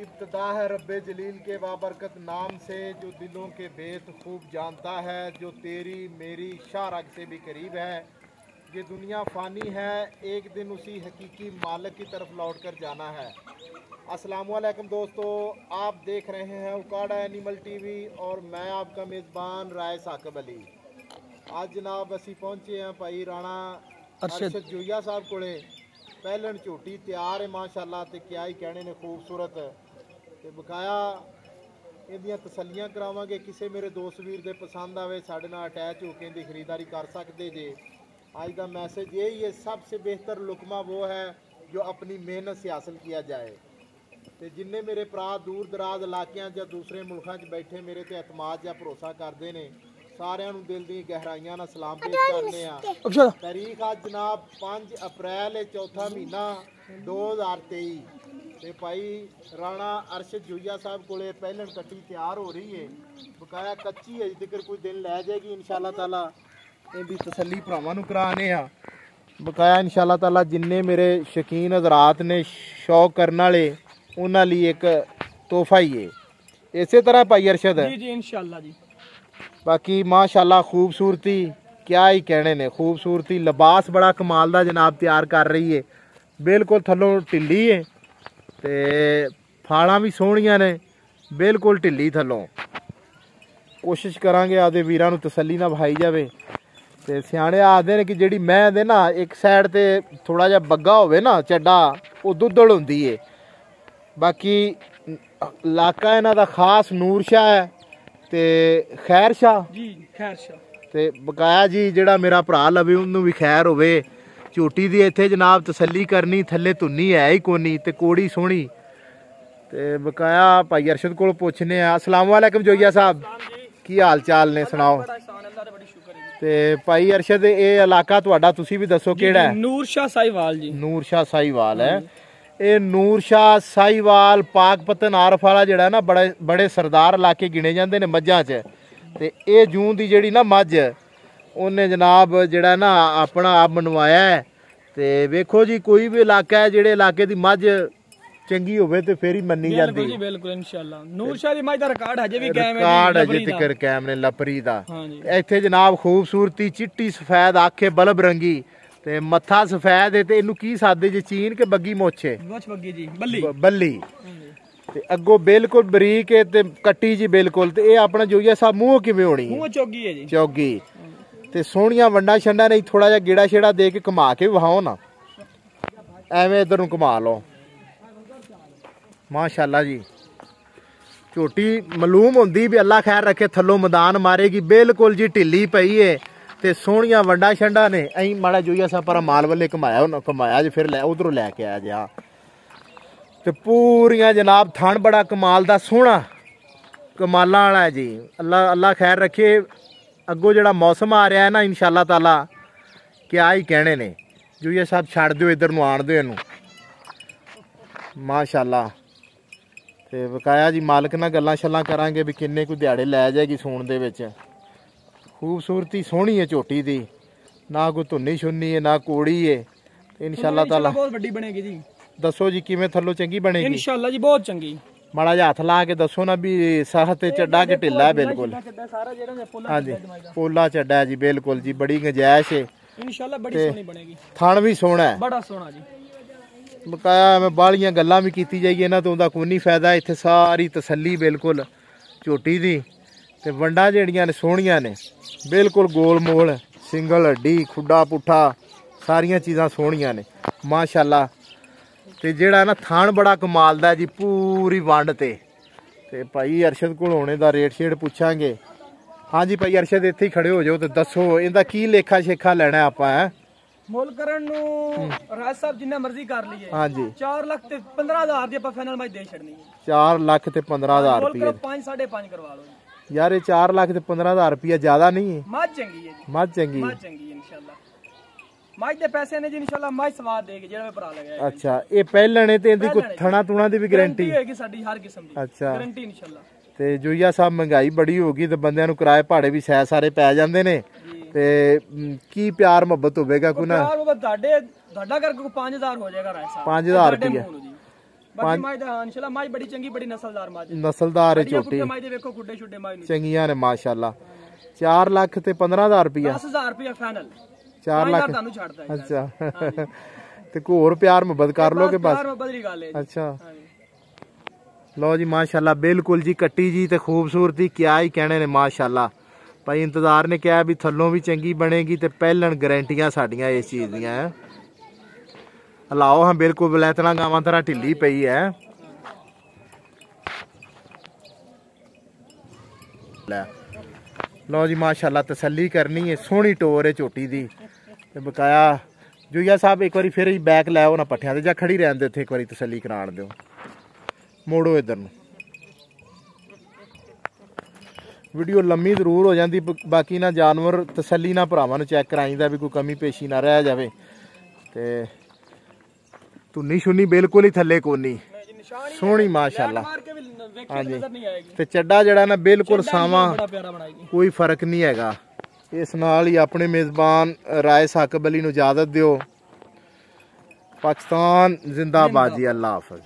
इब्तदा है रब जलील के बाबरकत नाम से जो दिलों के बेत खूब जानता है जो तेरी मेरी शारग से भी करीब है ये दुनिया फ़ानी है एक दिन उसी हकीकी मालिक की तरफ लौट कर जाना है अस्सलाम वालेकुम दोस्तों आप देख रहे हैं उकाड़ा एनिमल टीवी और मैं आपका मेज़बान राय साकब अली ਅੱਜ ਜਨਾਬ ਅਸੀਂ ਪਹੁੰਚੇ ਹਾਂ ਭਾਈ ਰਾਣਾ ਅਰਸ਼ਦ ਜੋਈਆ ਸਾਹਿਬ ਕੋਲੇ ਪਹਿਲਣ ਝੋਟੀ ਤਿਆਰ ਹੈ ਮਾਸ਼ਾਅੱਲਾ ਤੇ ਕਿਆ ਹੀ ਕਹਿਣੇ ਨੇ ਖੂਬਸੂਰਤ ਤੇ ਬਕਾਇਆ ਇਹਦੀਆਂ ਤਸੱਲੀਆਂ ਕਰਾਵਾਂਗੇ ਕਿਸੇ ਮੇਰੇ ਦੋਸਤ ਵੀਰ ਦੇ ਪਸੰਦ ਆਵੇ ਸਾਡੇ ਨਾਲ ਅਟੈਚ ਹੋ ਕੇ ਇਹਦੀ ਖਰੀਦਦਾਰੀ ਕਰ ਸਕਦੇ ਜੇ आज का मैसेज यही है सबसे बेहतर लुकमा वो है जो अपनी मेहनत से हासिल किया जाए ਤੇ ਜਿੰਨੇ ਮੇਰੇ ਭਰਾ ਦੂਰ ਦਰਾਜ਼ ਇਲਾਕਿਆਂ ਜਾਂ ਦੂਸਰੇ ਮੁਲਕਾਂ 'ਚ ਬੈਠੇ ਮੇਰੇ ਤੇ ਇਤਮਾਦ ਜਾਂ ਭਰੋਸਾ ਕਰਦੇ ਨੇ ਸਾਰਿਆਂ ਨੂੰ ਦਿਲ ਦੀ ਗਹਿਰਾਈਆਂ ਨਾਲ ਸਲਾਮ ਪੇਸ਼ ਕਰਨੇ ਆ ਤਾਰੀਖ ਅੱਜ ਜਨਾਬ 5 ਅਪ੍ਰੈਲ ਹੈ ਚੌਥਾ ਮਹੀਨਾ 2023 ਤੇ ਭਾਈ ਰਾਣਾ ਅਰਸ਼ਦ ਜੁਈਆ ਸਾਹਿਬ ਕੋਲੇ ਪਹਿਲਣ ਕੱਟੀ ਤਿਆਰ ਹੋ ਰਹੀ ਹੈ ਬਕਾਇਆ ਕੱਚੀ ਹੈ ਜ਼ਿਕਰ ਕੋਈ ਦਿਨ ਲੈ ਜਾਏਗੀ ਇਨਸ਼ਾਅੱਲਾ ਤਾਲਾ। ਇਹਦੀ ਤਸੱਲੀ ਭਰਾਵਾਂ ਨੂੰ ਕਰਾਣੇ ਆ। ਬਕਾਇਆ ਇਨਸ਼ਾਅੱਲਾ ਤਾਲਾ ਜਿੰਨੇ ਮੇਰੇ ਸ਼ਕੀਨ ਹਜ਼ਰਾਤ ਨੇ ਸ਼ੌਕ ਕਰਨ ਵਾਲੇ ਉਹਨਾਂ ਲਈ ਇੱਕ ਤੋਹਫਾ ਹੀ ਹੈ ਇਸੇ ਤਰ੍ਹਾਂ ਭਾਈ ਅਰਸ਼ਦ। ਜੀ ਜੀ ਇਨਸ਼ਾਅੱਲਾ ਜੀ। ਬਾਕੀ ਮਾਸ਼ਾਅੱਲਾ ਖੂਬਸੂਰਤੀ ਕਿਆ ਹੀ ਕਹਿਣੇ ਨੇ ਖੂਬਸੂਰਤੀ ਲਿਬਾਸ ਬੜਾ ਕਮਾਲ ਦਾ ਜਨਾਬ ਤਿਆਰ ਕਰ ਰਹੀ ਏ। ਬਿਲਕੁਲ ਥੱਲੋਂ ਢਿੱਲੀ ਏ। ਤੇ ਫਾਲਾਂ ਵੀ ਸੋਹਣੀਆਂ ਨੇ ਬਿਲਕੁਲ ਢਿੱਲੀ ਥੱਲੋਂ। ਕੋਸ਼ਿਸ਼ ਕਰਾਂਗੇ ਆਪਦੇ ਵੀਰਾਂ ਨੂੰ ਤਸੱਲੀ ਨਾਲ ਭਾਈ ਜਾਵੇ। ਤੇ ਸਿਆਣੇ ਆਖਦੇ ਨੇ ਕਿ ਜਿਹੜੀ ਮੈਂ ਦੇ ਨਾ ਇੱਕ ਸਾਈਡ ਤੇ ਥੋੜਾ ਜਿਹਾ ਬੱਗਾ ਹੋਵੇ ਨਾ ਚੱਡਾ ਉਹ ਦੁੱਧੜ ਹੁੰਦੀ ਏ। ਬਾਕੀ ਇਲਾਕਾ ਇਹਨਾਂ ਦਾ ਖਾਸ ਨੂਰ ਸ਼ਾਹ ਹੈ ਤੇ ਖੈਰ ਸ਼ਾਹ। ਜੀ ਖੈਰ ਸ਼ਾ ਤੇ ਬਕਾਇਆ ਜੀ ਜਿਹੜਾ ਮੇਰਾ ਭਰਾ ਲਵੇ ਉਹਨੂੰ ਵੀ ਖੈਰ ਹੋਵੇ। ਝੋਟੀ ਦੀ ਇੱਥੇ ਜਨਾਬ ਤਸੱਲੀ ਕਰਨੀ ਥੱਲੇ ਧੁੰਨੀ ਹੈ ਹੀ ਕੋਨੀ ਤੇ ਕੋੜੀ ਸੋਹਣੀ। ਤੇ ਬਕਾਇਆ ਭਾਈ ਅਰਸ਼ਦ ਕੋਲ ਪੁੱਛਨੇ ਆ ਅਸਲਾਮ ਵਾਲੇਕਮ ਜੋਈਆ ਸਾਹਿਬ। ਕੀ ਹਾਲ ਚਾਲ ਨੇ ਸੁਣਾਓ? ਤੇ ਭਾਈ ਅਰਸ਼ਦ ਇਹ ਇਲਾਕਾ ਤੁਹਾਡਾ ਤੁਸੀਂ ਵੀ ਦੱਸੋ ਕਿਹੜਾ ਹੈ? ਨੂਰ ਸ਼ਾਹ ਸਾਈਵਾਲ ਜੀ। ਨੂਰ ਸ਼ਾਹ ਸਾਈਵਾਲ ਹੈ। ਇਹ ਨੂਰ ਸ਼ਾਹ ਸਾਈਵਾਲ ਪਾਕਪਤਨ ਆਰਫ ਵਾਲਾ ਜਿਹੜਾ ਨਾ ਬੜੇ ਬੜੇ ਸਰਦਾਰ ਇਲਾਕੇ ਗਿਣੇ ਜਾਂਦੇ ਨੇ ਮੱਝਾਂ 'ਚ। ਤੇ ਇਹ ਜੂਨ ਦੀ ਜਿਹੜੀ ਨਾ ਮੱਝ ਉਹਨੇ ਜਨਾਬ ਜਿਹੜਾ ਨਾ ਆਪਣਾ ਆਪ ਬਣਵਾਇਆ ਹੈ। ਤੇ ਵੇਖੋ ਜੀ ਕੋਈ ਵੀ ਇਲਾਕਾ ਹੈ ਜਿਹੜੇ ਇਲਾਕੇ ਦੀ ਮੱਝ ਚੰਗੀ ਹੋਵੇ ਤੇ ਫੇਰ ਹੀ ਮੰਨੀ ਜਾਂਦੀ। ਜੀ ਬਿਲਕੁਲ ਇਨਸ਼ਾਅੱਲਾ। ਨੂਰ ਸ਼ਾਹ ਦੀ ਮਾਈ ਦਾ ਰਿਕਾਰਡ ਹਜੇ ਵੀ ਕਾਇਮ ਹੈ ਜੀ ਕਾਰਡ ਅਜੇ ਲਬਰੀ ਦਾ। ਤੱਕ ਕਾਇਮ ਨੇ ਲਪਰੀ ਦਾ। ਹਾਂ ਇੱਥੇ ਜਨਾਬ ਖੂਬਸੂਰਤੀ ਚਿੱਟੀ ਸਫੈਦ ਆਖੇ ਬਲਬ ਰੰਗੀ ਤੇ ਮੱਥਾ ਸਫੈਦ ਹੈ ਤੇ ਇਹਨੂੰ ਕੀ ਸਾਦੇ ਜੇ ਚੀਨ ਕੇ ਬੱਗੀ ਮੋਛੇ? ਬਹੁਤ ਬੱਗੀ ਜੀ ਬੱਲੀ। ਬੱਲੀ। ਹਾਂ। ਤੇ ਅੱਗੋਂ ਬਿਲਕੁਲ ਬਰੀਕ ਹੈ ਤੇ ਕੱਟੀ ਜੀ ਬਿਲਕੁਲ ਤੇ ਇਹ ਆਪਣਾ ਜੋਈਆ ਸਾਹਿਬ ਮੂੰਹ ਕਿਵੇਂ ਹੋਣੀ? ਹੈ ਮੂੰਹ ਚੋਗੀ ਹੈ ਜੀ। ਚੌਗੀ। ਤੇ ਸੋਹਣੀਆਂ ਵੰਡਾ ਛੰਡਾ ਨਹੀਂ ਥੋੜਾ ਜਿਹਾ ਗੇੜਾ ਛੇੜਾ ਦੇ ਕੇ ਘੁਮਾ ਕੇ ਵਹਾਓ ਨਾ। ਐਵੇਂ ਇਧਰ ਨੂੰ ਘੁਮਾ ਲਓ। ਮਾਸ਼ਾਅੱਲਾ ਜੀ। ਝੋਟੀ ਮਲੂਮ ਹੁੰਦੀ ਵੀ ਅੱਲਾ ਖੈਰ ਰੱਖੇ, ਥੱਲੋਂ ਮੈਦਾਨ ਮਾਰੇਗੀ। ਬਿਲਕੁਲ ਜੀ ਢਿੱਲੀ ਪਈ ਏ ਤੇ ਸੋਹਣੀਆਂ ਵੰਡਾ ਛੰਡਾ ਨੇ। ਐਂ ਮਾੜਾ ਜੋਈਆ ਸਾਹਿਬ ਪਰ ਮਾਲ ਵੱਲੇ ਘੁਮਾਇਆ ਉਹਨਾਂ, ਘੁਮਾਇਆ ਜੇ ਫਿਰ ਲੈ, ਉਧਰੋਂ ਲੈ ਕੇ ਆਇਆ ਜੀ, ਹਾਂ। ਤੇ ਪੂਰੀਆਂ ਜਨਾਬ ਥਣ ਬੜਾ ਕਮਾਲ ਦਾ ਸੋਹਣਾ ਕਮਾਲਾਂ ਵਾਲਾ ਜੀ। ਅੱਲਾ ਅੱਲਾ ਖੈਰ ਰੱਖੇ ਅੱਗੋਂ ਜਿਹੜਾ ਮੌਸਮ ਆ ਰਿਹਾ ਹੈ ਨਾ ਇਨਸ਼ਾਅੱਲਾ ਤਾਲਾ ਕਿਆ ਹੀ ਕਹਿਣੇ ਨੇ। ਜੂਈਆ ਸਾਹਿਬ ਛੱਡ ਦਿਓ ਇਧਰ ਨੂੰ ਆਣ ਦਿਓ ਇਹਨੂੰ। ਮਾਸ਼ਾਅੱਲਾ। ਤੇ ਬਕਾਇਆ ਜੀ ਮਾਲਕ ਨਾਲ ਗੱਲਾਂ ਛੱਲਾਂ ਕਰਾਂਗੇ ਵੀ ਕਿੰਨੇ ਕੁ ਦਿਹਾੜੇ ਲੈ ਜਾਏਗੀ ਸੂਣ ਦੇ ਵਿੱਚ। ਖੂਬਸੂਰਤੀ ਸੋਹਣੀ ਹੈ ਝੋਟੀ ਦੀ। ਨਾ ਕੋਈ ਧੁੰਨੀ ਛੁੰਨੀ ਹੈ ਨਾ ਕੋੜੀ ਹੈ। ਤੇ ਇਨਸ਼ਾਅੱਲਾ ਤਾਲਾ ਬਹੁਤ ਵੱਡੀ ਬਣੇਗੀ ਜੀ। ਦੱਸੋ ਜੀ ਕਿਵੇਂ ਥੱਲੋਂ ਚੰਗੀ ਬਣੇਗੀ? ਇਨਸ਼ਾਅੱਲਾ ਜੀ ਬਹੁਤ ਚੰਗੀ। ਮਾੜਾ ਜਿਹਾ ਹੱਥ ਲਾ ਕੇ ਦੱਸੋ ਨਾ ਵੀ ਸਾਹ ਤੇ ਚੱਡਾ ਕੇ ਢਿੱਲਾ ਬਿਲਕੁਲ। ਹਾਂਜੀ। ਪੋਲਾ ਚੱਡਾ ਜੀ ਬਿਲਕੁਲ ਜੀ ਬੜੀ ਗੰਜਾਇਸ਼ ਹੈ ਇਨਸ਼ਾਅੱਲਾ ਬੜੀ ਸੋਹਣੀ ਬਣੇਗੀ। ਥਣ ਵੀ ਸੋਹਣਾ ਹੈ। ਬੜਾ ਸੋਹਣਾ ਜੀ। ਬਕਾਇਆ ਮੈਂ ਬਾਲੀਆਂ ਗੱਲਾਂ ਵੀ ਕੀਤੀ ਜਾਈਏ ਇਹਨਾਂ ਤੋਂ ਉਹਦਾ ਕੋਈ ਨਹੀਂ ਫਾਇਦਾ। ਇੱਥੇ ਸਾਰੀ ਤਸੱਲੀ ਬਿਲਕੁਲ ਝੋਟੀ ਦੀ। ਤੇ ਵੰਡਾ ਜਿਹੜੀਆਂ ਨੇ ਸੋਹਣੀਆਂ ਨੇ ਬਿਲਕੁਲ ਗੋਲ ਮੋਲ ਸਿੰਗਲ ਹੱਡੀ ਖੁੱਡਾ ਪੁੱਠਾ ਸਾਰੀਆਂ ਚੀਜ਼ਾਂ ਸੋਹਣੀਆਂ ਨੇ। ਮਾਸ਼ਾਅੱਲਾ। ਤੇ ਜਿਹੜਾ ਨਾ ਥਾਣ ਬੜਾ ਕਮਾਲ ਦਾ ਜੀ ਪੂਰੀ ਵੰਡ ਤੇ। ਤੇ ਭਾਈ ਅਰਸ਼ਦ ਕੋਲ ਹੋਣੇ ਦਾ ਰੇਟ ਸ਼ੇਡ ਪੁੱਛਾਂਗੇ। ਹਾਂਜੀ ਭਾਈ ਅਰਸ਼ਦ ਇੱਥੇ ਹੀ ਖੜੇ ਹੋ ਜਾਓ ਤੇ ਦੱਸੋ ਇਹਦਾ ਕੀ ਲੇਖਾ ਸ਼ੇਖਾ ਲੈਣਾ ਆਪਾਂ ਹੈ? ਮੁੱਲ ਕਰਨ ਨੂੰ ਰਾਜ ਸਾਹਿਬ ਜਿੰਨਾ ਮਰਜ਼ੀ ਕਰ ਲਈਏ। ਹਾਂਜੀ। 4 ਲੱਖ ਤੇ 15000 ਦੀ ਆਪਾਂ ਫਾਈਨਲ ਮੈਚ ਦੇ ਛੱਡਣੀ ਹੈ। 4 ਲੱਖ ਤੇ 15000 ਮੁੱਲ ਰੁਪਏ ਕਰੋ 5 5.5 ਕਰਵਾ ਲਓ ਯਾਰ ਇਹ 4 ਲੱਖ ਤੇ 15000 ਰੁਪਏ ਜ਼ਿਆਦਾ ਨਹੀਂ ਹੈ। ਮੱਝ ਚੰਗੀ ਹੈ ਜੀ। ਮੱਝ ਚੰਗੀ ਮੱਝ ਚੰਗੀ ਹੈ ਇਨਸ਼ਾਅੱਲਾ। ਮੱਝ ਦੇ ਪੈਸੇ ਨੇ ਜੀ ਇਨਸ਼ਾਅੱਲਾ ਮੱਝ ਸਵਾਦ ਦੇਗੀ ਜਿਹੜਾ ਮੈਂ ਭਰਾ ਲਗਾਇਆ ਅੱਛਾ ਇਹ ਪਹਿਲਣ ਤੇ ਇਹਦੀ ਕੋਈ ਥਣਾ ਤੁਣਾ ਦੀ ਵੀ ਗਾਰੰਟੀ ਹੋਏਗੀ ਸਾਡੀ ਹਰ ਕਿਸਮ ਦੀ। ਅੱਛਾ। ਗਾਰੰਟੀ ਇਨਸ਼ਾਅੱਲਾ। ਤੇ ਜੋਈਆ ਸਾਹਿਬ ਮਹਿੰਗਾਈ ਬੜੀ ਹੋ ਗਈ ਤੇ ਬੰਦਿਆਂ ਨੂੰ ਕਿਰਾਏ ਭਾੜੇ ਵੀ ਸੈ ਸਾਰੇ ਪੈ ਜਾਂਦੇ ਨੇ। ਤੇ ਕੀ ਪਿਆਰ ਮੁਹੱਬਤ ਹੋਵੇਗਾ ਕੋਈ ਨਾ? ਯਾਰ ਬਾਬਾ ਤੁਹਾਡੇ ਤੁਹਾਡਾ ਕਰਕੇ ਕੋਈ 5000 ਹੋ ਜਾਏਗਾ ਰਾਜ ਸਾਹਿਬ। 5000 ਤੁਹਾਡੇ ਰੁਪਏ ਬਾਕੀ ਮਾਈ ਦਾ ਇਨਸ਼ਾਅੱਲਾ ਮਾਈ ਬੜੀ ਚੰਗੀ ਬੜੀ ਨਸਲਦਾਰ ਮਾਜ ਨਸਲਦਾਰ ਹੈ ਬੁੱਢੇ ਮਾਈ ਦੇ ਵੇਖੋ ਗੁੱਡੇ ਛੁੱਡੇ ਮਾਈ ਨੂੰ ਚੰਗੀਆਂ ਨੇ ਮਾਸ਼ਾਅੱਲਾ। 4 ਲੱਖ ਤੇ 15000 ਰੁਪਿਆ 10000 ਰੁਪਏ ਫਾਈਨਲ 4 ਲੱਖ ਤੁਹਾਨੂੰ ਛੱਡਦਾ ਹੈ ਅੱਛਾ। ਤੇ ਹੋਰ ਪਿਆਰ ਮੁਹੱਬਤ ਕਰ ਲੋਗੇ ਬਸ ਗੱਲ ਹੈ ਅੱਛਾ। ਲਓ ਜੀ ਮਾਸ਼ਾਅੱਲਾ ਬਿਲਕੁਲ ਜੀ ਕੱਟੀ ਜੀ ਤੇ ਖੂਬਸੂਰਤੀ ਕਿਆ ਹੀ ਕਹਿਣੇ ਨੇ ਮਾਸ਼ਾਅੱਲਾ। ਭਾਈ ਇੰਤਜ਼ਾਰ ਨੇ ਕਿਹਾ ਵੀ ਥੱਲੋਂ ਵੀ ਚੰਗੀ ਬਣੇਗੀ ਤੇ ਪਹਿਲਣ ਗਾਰੰਟੀਆਂ ਸਾਡੀਆਂ ਇਸ ਚੀਜ਼ ਦੀਆਂ ਹੈ ਹਲਾਓ ਹਾਂ ਬਿਲਕੁਲ ਬਲੈਤਨਾ ਗਾਵਾਂ ਤਰ੍ਹਾਂ ਢਿੱਲੀ ਪਈ ਹੈ ਲੈ। ਲਓ ਜੀ ਮਾਸ਼ਾਅੱਲਾ ਤਸੱਲੀ ਕਰਨੀ ਹੈ ਸੋਹਣੀ ਟੋਰ ਹੈ ਝੋਟੀ ਦੀ। ਤੇ ਬਕਾਇਆ ਜੁਈਆ ਸਾਹਿਬ ਇੱਕ ਵਾਰੀ ਫਿਰ ਹੀ ਬੈਕ ਲੈ ਆਓ ਨਾ ਪੱਠਿਆਂ ਤੇ ਜਾਂ ਖੜੀ ਰਹਿਣ ਦੇ ਉੱਥੇ ਇੱਕ ਵਾਰੀ ਤਸੱਲੀ ਕਰਾਣ ਦਿਓ। ਮੋੜੋ ਇਧਰ ਨੂੰ। ਵੀਡੀਓ ਲੰਮੀ ਜ਼ਰੂਰ ਹੋ ਜਾਂਦੀ ਬਾਕੀ ਨਾ ਜਾਨਵਰ ਤਸੱਲੀ ਨਾਲ ਭਰਾਵਾਂ ਨੂੰ ਚੈੱਕ ਕਰਾਈਦਾ ਵੀ ਕੋਈ ਕਮੀ ਪੇਸ਼ੀ ਨਾ ਰਹਿ ਜਾਵੇ। ਤੇ ਧੁੰਨੀ ਸ਼ੁੰਨੀ ਬਿਲਕੁਲ ਹੀ ਥੱਲੇ ਕੋਨੀ। ਸੋਹਣੀ ਮਾਸ਼ਾਅੱਲਾ। ਨ- ਹਾਂਜੀ। ਤੇ ਚੱਡਾ ਜਿਹੜਾ ਨਾ ਬਿਲਕੁਲ ਸਾਵਾਂ ਕੋਈ ਫ਼ਰਕ ਨਹੀਂ ਹੈਗਾ। ਇਸ ਨਾਲ ਹੀ ਆਪਣੇ ਮੇਜ਼ਬਾਨ ਰਾਏ ਸਾਕਬ ਅਲੀ ਨੂੰ ਇਜਾਜ਼ਤ ਦਿਓ। ਪਾਕਿਸਤਾਨ ਜ਼ਿੰਦਾਬਾਦ ਜੀ, ਅੱਲਾਹ ਹਾਫਿਜ਼।